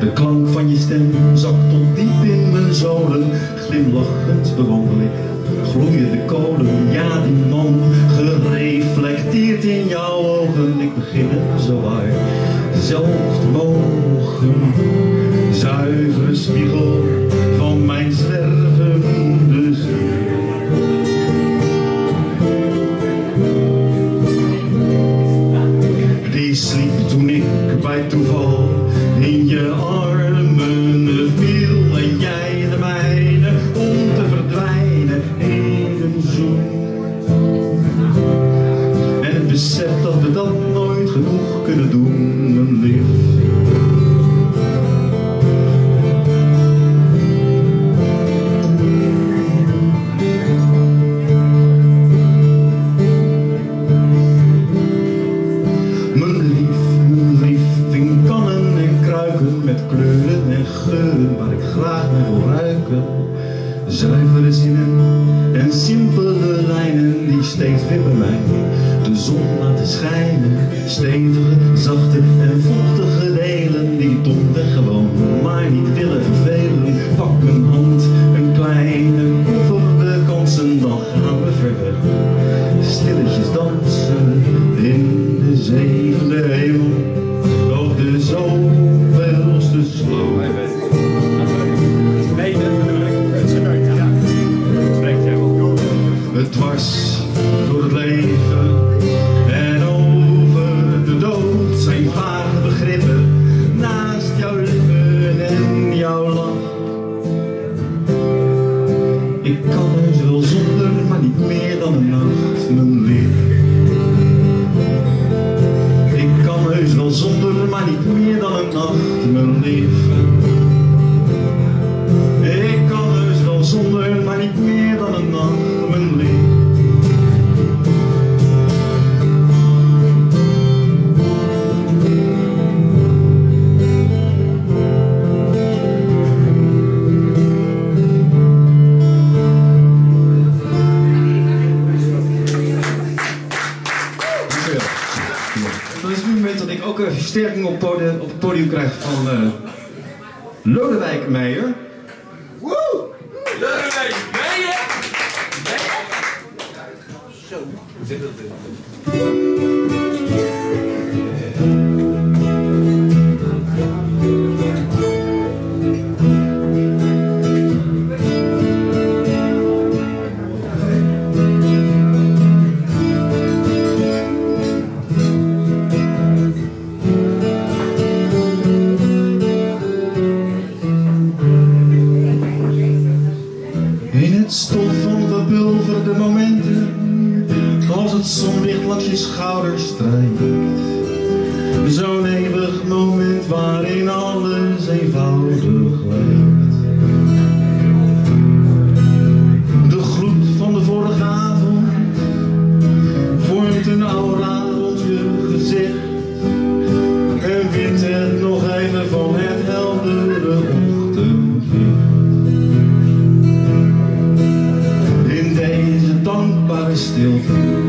De klank van je stem zakt tot diep in mijn zolen. Glimlachend bewandel ik gloeiende kolen. Ja, die man gereflecteerd in jouw ogen. Ik begin het zo waar zelf te mogen. Zuivere spiegel van geuren waar ik graag naar wil ruiken. Zuivere zinnen en simpele lijnen die steeds weer mij de zon laten schijnen. Stevige, zachte en vochtige delen die donder gewoon maar niet willen podium krijgt van uh, Lodewijk Meijer. Woe! Lodewijk Meijer! Meijer? Zo. In het stof van gebulverde momenten, als het zonlicht langs je schouders strijkt. Zo'n eeuwig moment waarin alles eenvoudig will through.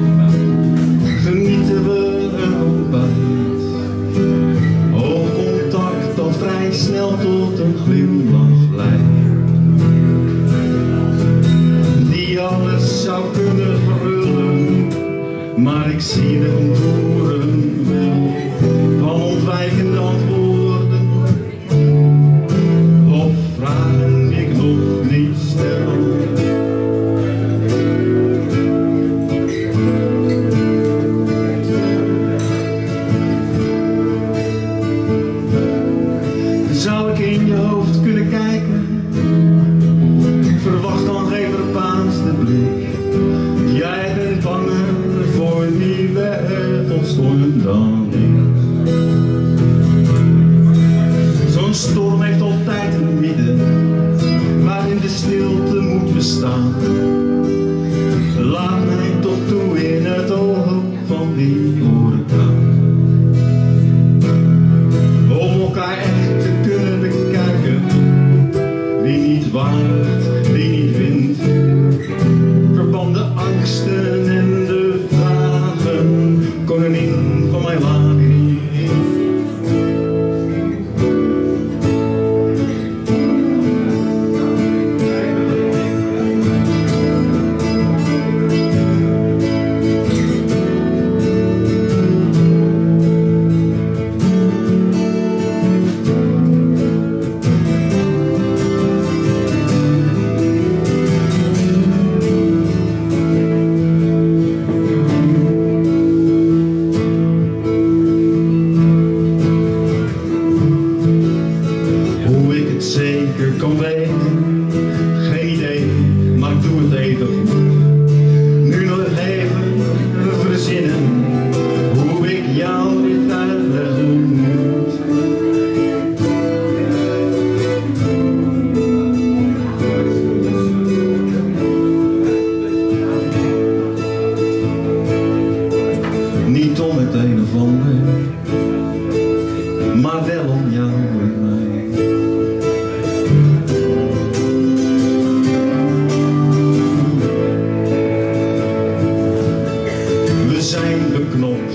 zijn beknopt.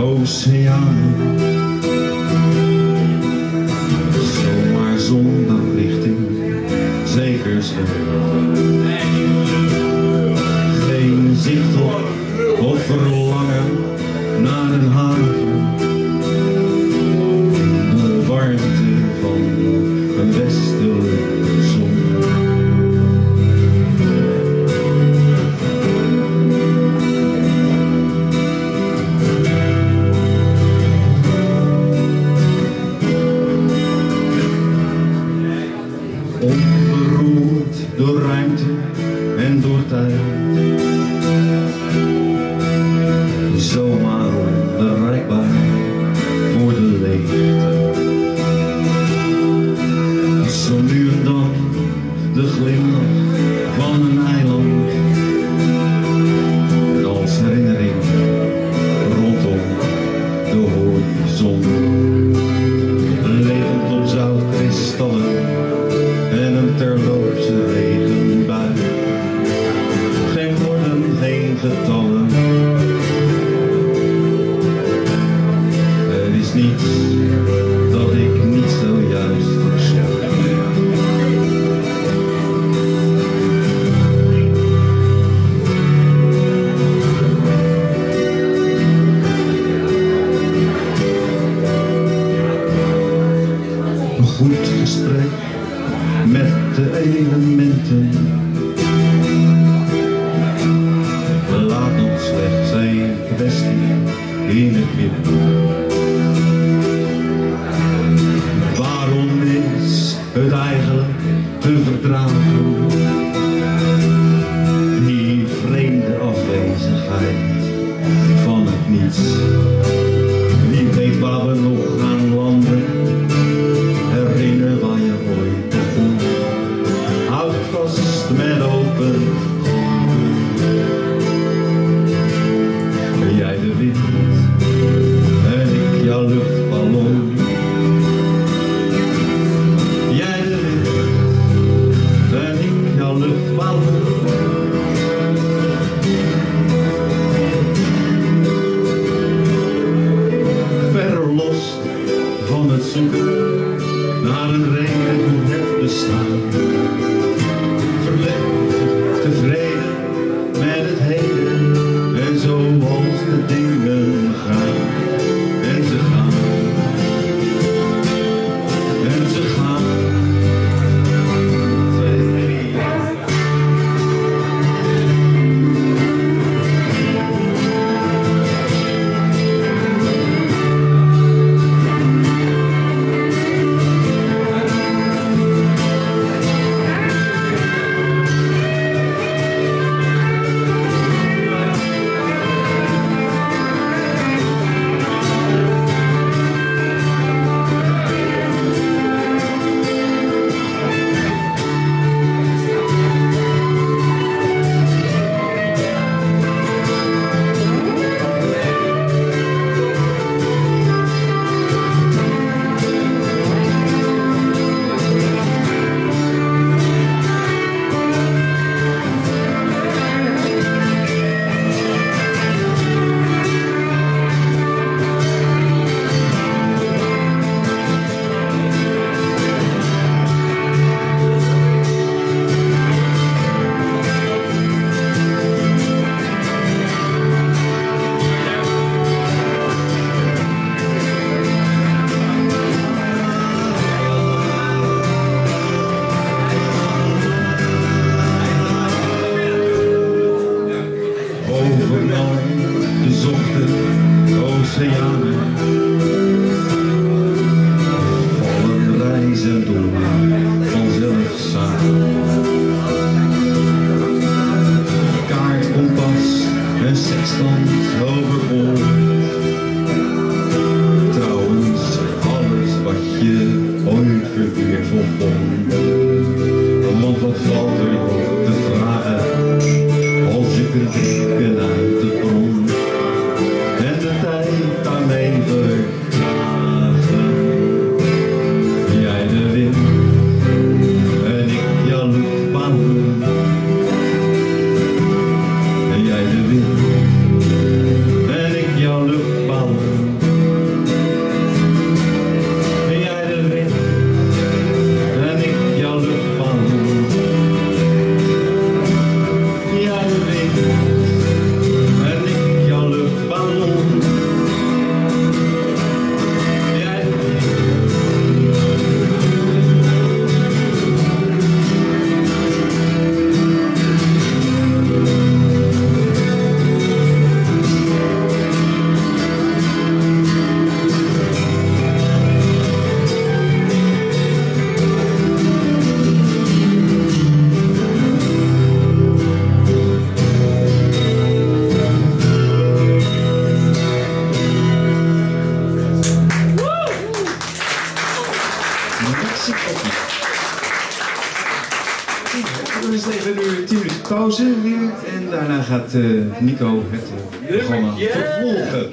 oceaan. Zomaar zonder richting, zeker scherp. Geen zicht op of verlangen naar een haven. soul. goed gesprek met de elementen. We laten slechts zijn, kwestie in het midden. dat naar een regen het bestaan. gaat eh, Nico het eh, programma vervolgen.